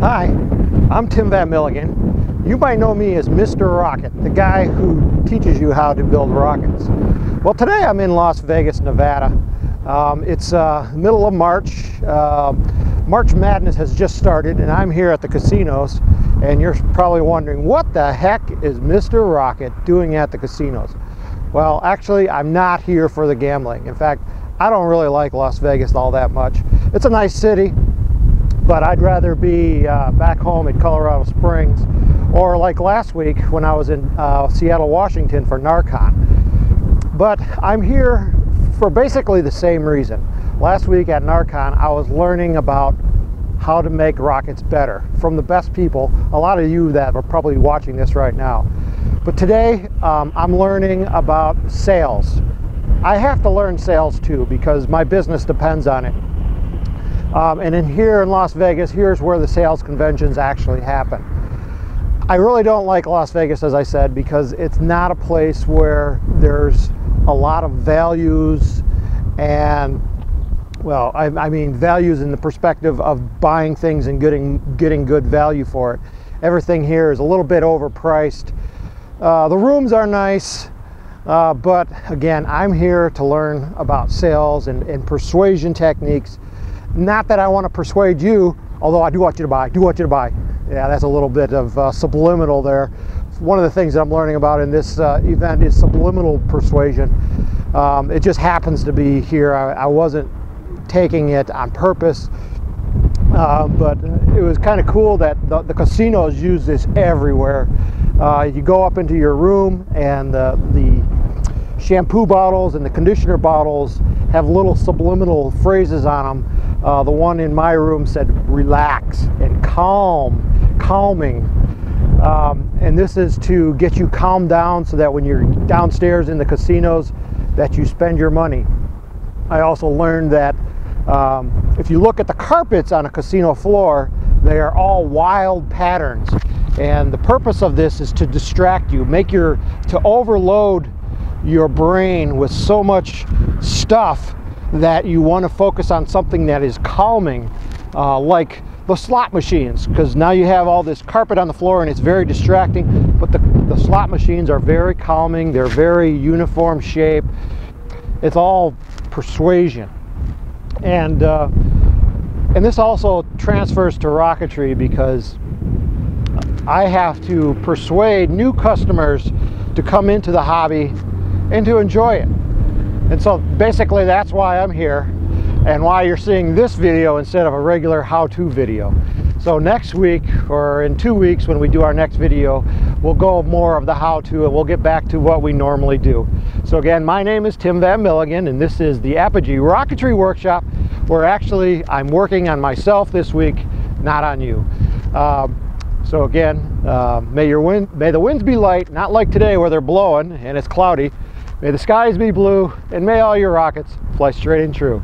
Hi, I'm Tim Van Milligan. You might know me as Mr. Rocket, the guy who teaches you how to build rockets. Well, today I'm in Las Vegas, Nevada. Um, it's uh, middle of March. Uh, March Madness has just started, and I'm here at the casinos. And you're probably wondering, what the heck is Mr. Rocket doing at the casinos? Well, actually, I'm not here for the gambling. In fact, I don't really like Las Vegas all that much. It's a nice city, but I'd rather be uh, back home in Colorado Springs or like last week when I was in uh, Seattle, Washington for NARCon. But I'm here for basically the same reason. Last week at NARCon, I was learning about how to make rockets better from the best people, a lot of you that are probably watching this right now. But today, um, I'm learning about sales. I have to learn sales too because my business depends on it. Um, and in here in Las Vegas, here's where the sales conventions actually happen. I really don't like Las Vegas, as I said, because it's not a place where there's a lot of values and, well, I, I mean values in the perspective of buying things and getting, getting good value for it. Everything here is a little bit overpriced. Uh, the rooms are nice, uh, but again, I'm here to learn about sales and, and persuasion techniques not that I want to persuade you, although I do want you to buy, I do want you to buy. Yeah, that's a little bit of uh, subliminal there. One of the things that I'm learning about in this uh, event is subliminal persuasion. Um, it just happens to be here. I, I wasn't taking it on purpose, uh, but it was kind of cool that the, the, casinos use this everywhere. Uh, you go up into your room and the shampoo bottles and the conditioner bottles have little subliminal phrases on them uh, the one in my room said relax and calm, calming. Um, and this is to get you calmed down so that when you're downstairs in the casinos that you spend your money. I also learned that um, if you look at the carpets on a casino floor, they are all wild patterns. And the purpose of this is to distract you, make your, to overload your brain with so much stuff that you want to focus on something that is calming, uh, like the slot machines, because now you have all this carpet on the floor and it's very distracting, but the, the slot machines are very calming, they're very uniform shape. It's all persuasion. And, uh, and this also transfers to rocketry because I have to persuade new customers to come into the hobby and to enjoy it. And so basically that's why I'm here and why you're seeing this video instead of a regular how-to video. So next week or in two weeks when we do our next video, we'll go more of the how-to and we'll get back to what we normally do. So again, my name is Tim Van Milligan and this is the Apogee Rocketry Workshop where actually I'm working on myself this week, not on you. Um, so again, uh, may, your wind, may the winds be light, not like today where they're blowing and it's cloudy. May the skies be blue, and may all your rockets fly straight and true.